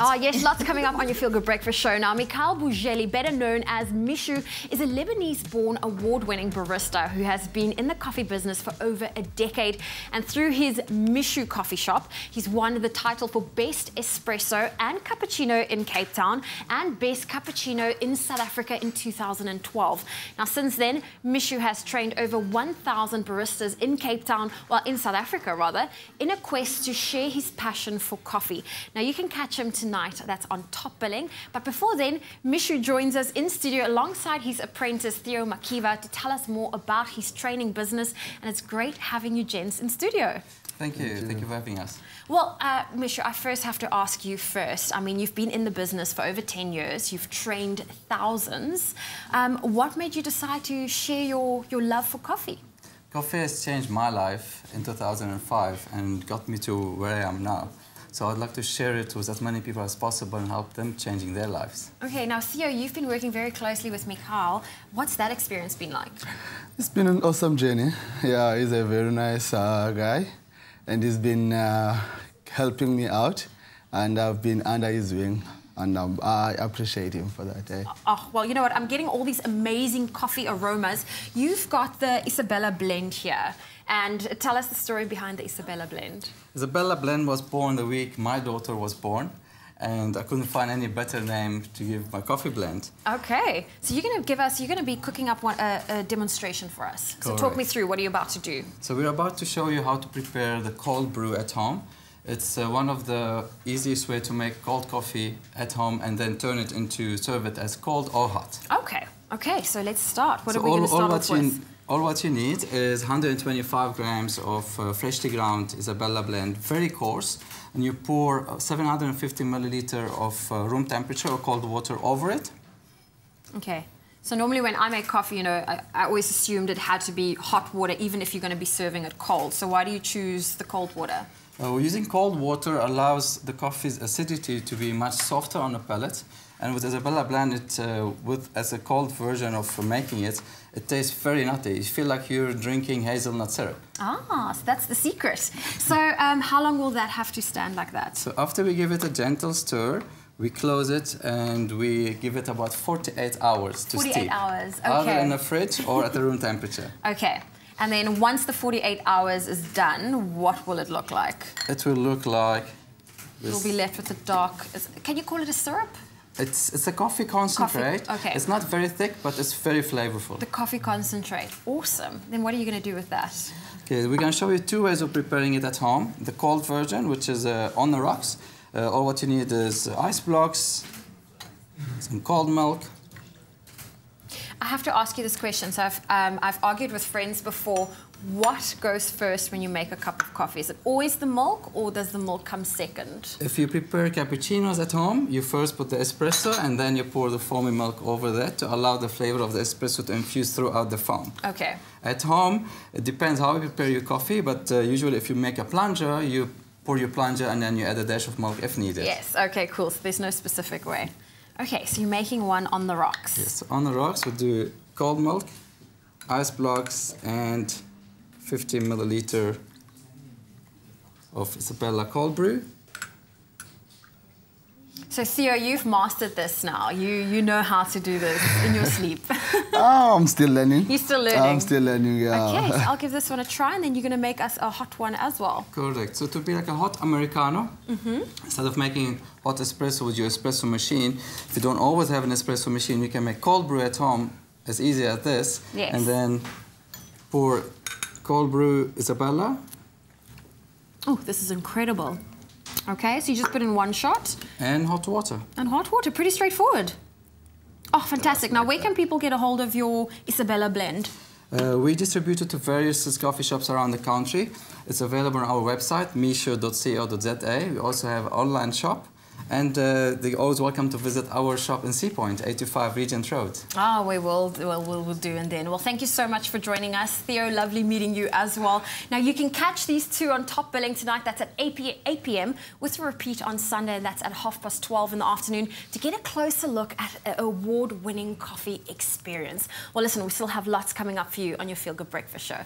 Oh, yes, lots coming up on your Feel Good Breakfast show. Now, Mikhael Bou Rjelly, better known as Mischu, is a Lebanese-born award-winning barista who has been in the coffee business for over a decade. And through his Mischu coffee shop, he's won the title for Best Espresso and Cappuccino in Cape Town and Best Cappuccino in South Africa in 2012. Now, since then, Mischu has trained over 1,000 baristas in Cape Town, well, in South Africa, rather, in a quest to share his passion for coffee. Now, you can catch him tonight tonight. That's on top billing. But before then, Mischu joins us in studio alongside his apprentice Theo Makiva to tell us more about his training business. And it's great having you gents in studio. Thank you. Thank you for having us. Well, uh, Mischu, I first have to ask you first. I mean, you've been in the business for over 10 years. You've trained thousands. Um, what made you decide to share your, your love for coffee? Coffee has changed my life in 2005 and got me to where I am now. So I'd like to share it with as many people as possible and help them changing their lives. Okay, now Theo, you've been working very closely with Mikhael. What's that experience been like? It's been an awesome journey. Yeah, he's a very nice uh, guy and he's been uh, helping me out and I've been under his wing and um, I appreciate him for that. Eh? Oh, well, you know what? I'm getting all these amazing coffee aromas. You've got the Isabella blend here. And tell us the story behind the Isabella blend. Isabella blend was born the week my daughter was born. And I couldn't find any better name to give my coffee blend. Okay, so you're going to give us, you're going to be cooking up one, uh, a demonstration for us. Correct. So talk me through, what are you about to do? So we're about to show you how to prepare the cold brew at home. It's uh, one of the easiest way to make cold coffee at home and then turn it into serve it as cold or hot. Okay, okay, so let's start. What so are we going to start off with? All what you need is 125 grams of uh, freshly ground Isabella blend, very coarse, and you pour uh, 750 milliliter of uh, room temperature or cold water over it. Okay. So normally when I make coffee, you know, I, I always assumed it had to be hot water, even if you're going to be serving it cold. So why do you choose the cold water? Uh, using cold water allows the coffee's acidity to be much softer on the palate. And with Isabella blend, it, uh, with, as a cold version of making it, it tastes very nutty. You feel like you're drinking hazelnut syrup. Ah, so that's the secret. So um, how long will that have to stand like that? So after we give it a gentle stir, we close it and we give it about 48 hours to 48 steep. 48 hours, okay. Either in the fridge or at the room temperature. Okay. And then once the 48 hours is done, what will it look like? It will look like this. You'll be left with a dark... Can you call it a syrup? It's, it's a coffee concentrate. Coffee. Okay. It's not very thick, but it's very flavorful. The coffee concentrate. Awesome. Then what are you going to do with that? Okay, we're going to show you two ways of preparing it at home. The cold version, which is uh, on the rocks. Uh, all what you need is ice blocks, some cold milk, I have to ask you this question. So I've, um, I've argued with friends before. What goes first when you make a cup of coffee? Is it always the milk or does the milk come second? If you prepare cappuccinos at home, you first put the espresso and then you pour the foamy milk over that to allow the flavor of the espresso to infuse throughout the foam. Okay. At home, it depends how you prepare your coffee, but uh, usually if you make a plunger, you pour your plunger and then you add a dash of milk if needed. Yes, okay, cool. So there's no specific way. Okay, so you're making one on the rocks. Yes, on the rocks we do cold milk, ice blocks, and 50 milliliter of Isabella cold brew. So Theo, you've mastered this now. You you know how to do this in your sleep. oh, I'm still learning. You're still learning. I'm still learning. Yeah. Okay, so I'll give this one a try, and then you're going to make us a hot one as well. Correct. So to be like a hot americano, mm -hmm. instead of making hot espresso with your espresso machine, if you don't always have an espresso machine, you can make cold brew at home as easy as this. Yes. And then pour cold brew Isabella. Oh, this is incredible. Okay, so you just put in one shot. And hot water. And hot water, pretty straightforward. Oh, fantastic. Now, where can people get a hold of your Isabella blend? Uh, we distribute it to various coffee shops around the country. It's available on our website, mischu.co.za. We also have online shop. And uh, they're always welcome to visit our shop in Sea Point, 85 Regent Road. Ah, oh, we will, we'll, we'll, we'll do and then. Well, thank you so much for joining us. Theo, lovely meeting you as well. Now, you can catch these two on Top Billing tonight. That's at 8 p.m. with a repeat on Sunday, that's at half past 12 in the afternoon to get a closer look at an award-winning coffee experience. Well, listen, we still have lots coming up for you on your Feel Good Breakfast show.